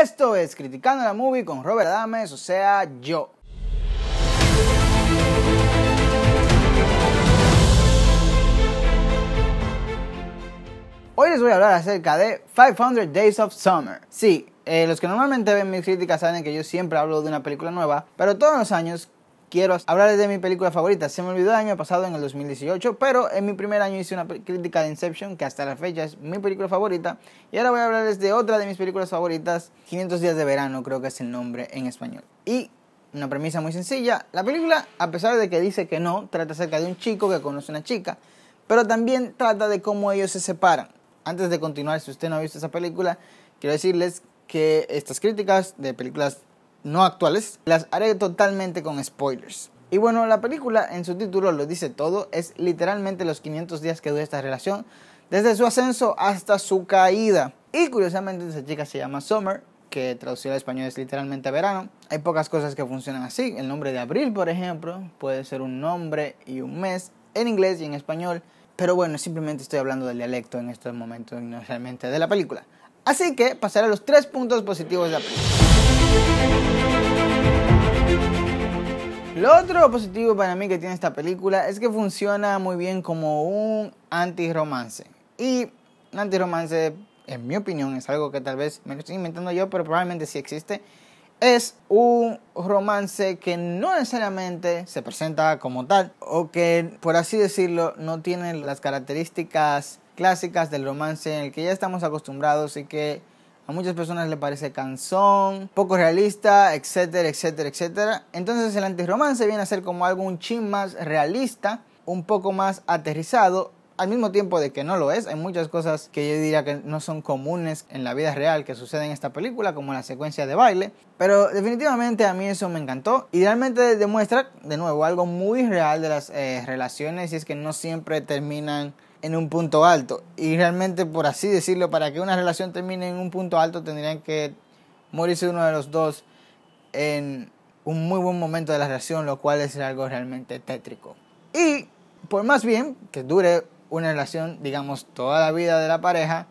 Esto es Criticando la Movie con Robert Adames, o sea, yo. Hoy les voy a hablar acerca de 500 Days of Summer. Sí, eh, los que normalmente ven mis críticas saben que yo siempre hablo de una película nueva, pero todos los años quiero hablarles de mi película favorita. Se me olvidó el año pasado, en el 2018, pero en mi primer año hice una crítica de Inception, que hasta la fecha es mi película favorita. Y ahora voy a hablarles de otra de mis películas favoritas, 500 días de verano, creo que es el nombre en español. Y una premisa muy sencilla. La película, a pesar de que dice que no, trata acerca de un chico que conoce a una chica, pero también trata de cómo ellos se separan. Antes de continuar, si usted no ha visto esa película, quiero decirles que estas críticas de películas no actuales, las haré totalmente con spoilers. Y bueno, la película en su título lo dice todo, es literalmente los 500 días que dura esta relación, desde su ascenso hasta su caída. Y curiosamente esa chica se llama Summer, que traducido al español es literalmente verano. Hay pocas cosas que funcionan así. El nombre de abril, por ejemplo, puede ser un nombre y un mes en inglés y en español. Pero bueno, simplemente estoy hablando del dialecto en estos momentos no realmente de la película. Así que pasaré a los tres puntos positivos de la. Lo otro positivo para mí que tiene esta película es que funciona muy bien como un anti-romance. Y un anti-romance, en mi opinión, es algo que tal vez me lo estoy inventando yo, pero probablemente sí existe. Es un romance que no necesariamente se presenta como tal, o que, por así decirlo, no tiene las características clásicas del romance en el que ya estamos acostumbrados y que a muchas personas le parece cansón, poco realista, etcétera, etcétera, etcétera. Entonces el antirromance viene a ser como algo un chin más realista, un poco más aterrizado, al mismo tiempo de que no lo es. Hay muchas cosas que yo diría que no son comunes en la vida real que suceden en esta película, como la secuencia de baile. Pero definitivamente a mí eso me encantó y realmente demuestra, de nuevo, algo muy real de las eh, relaciones y es que no siempre terminan en un punto alto. Y realmente, por así decirlo, para que una relación termine en un punto alto, tendrían que morirse uno de los dos en un muy buen momento de la relación, lo cual es algo realmente tétrico. Y por más bien que dure una relación, digamos, toda la vida de la pareja,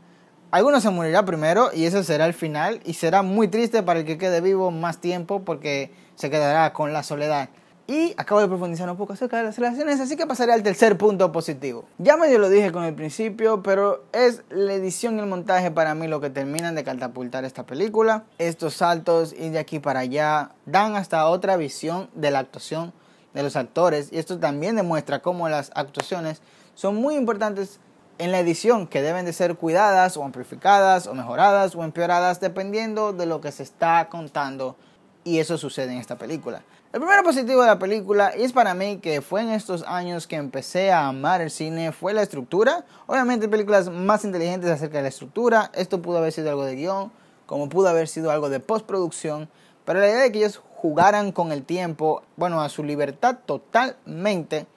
alguno se morirá primero y eso será el final y será muy triste para el que quede vivo más tiempo porque se quedará con la soledad. Y acabo de profundizar un poco acerca de las relaciones, así que pasaré al tercer punto positivo. Ya medio lo dije con el principio, pero es la edición y el montaje para mí lo que terminan de catapultar esta película. Estos saltos y de aquí para allá dan hasta otra visión de la actuación de los actores y esto también demuestra cómo las actuaciones son muy importantes en la edición que deben de ser cuidadas o amplificadas o mejoradas o empeoradas dependiendo de lo que se está contando y eso sucede en esta película. El primer positivo de la película, es para mí que fue en estos años que empecé a amar el cine, fue la estructura. Obviamente películas más inteligentes acerca de la estructura. Esto pudo haber sido algo de guion, como pudo haber sido algo de postproducción. Pero la idea de que ellos jugaran con el tiempo, bueno, a su libertad totalmente,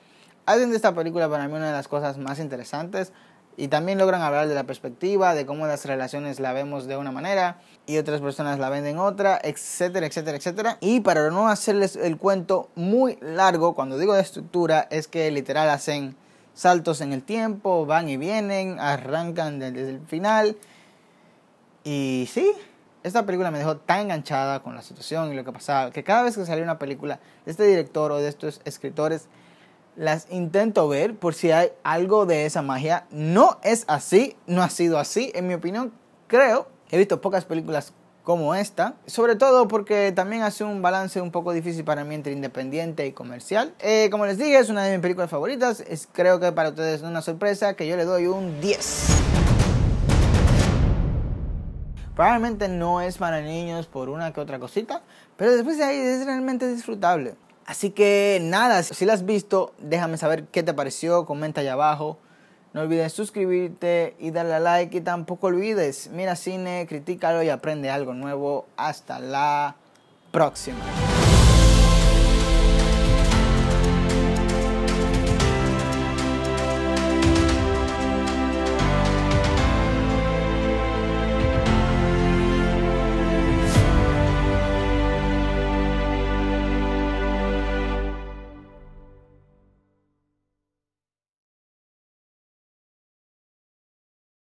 hacen de esta película para mí una de las cosas más interesantes y también logran hablar de la perspectiva, de cómo las relaciones la vemos de una manera y otras personas la ven de otra, etcétera, etcétera, etcétera. Y para no hacerles el cuento muy largo, cuando digo de estructura, es que literal hacen saltos en el tiempo, van y vienen, arrancan desde el final. Y sí, esta película me dejó tan enganchada con la situación y lo que pasaba, que cada vez que salía una película de este director o de estos escritores, las intento ver por si hay algo de esa magia. No es así, no ha sido así, en mi opinión, creo. He visto pocas películas como esta, sobre todo porque también hace un balance un poco difícil para mí entre independiente y comercial. Eh, como les dije, es una de mis películas favoritas, es, creo que para ustedes es una sorpresa que yo le doy un 10. Probablemente no es para niños por una que otra cosita, pero después de ahí es realmente disfrutable. Así que nada, si la has visto, déjame saber qué te pareció, comenta allá abajo. No olvides suscribirte y darle a like y tampoco olvides, mira cine, critícalo y aprende algo nuevo. Hasta la próxima.